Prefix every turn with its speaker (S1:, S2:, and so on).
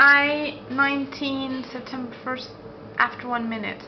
S1: I 19 September 1st after one minute.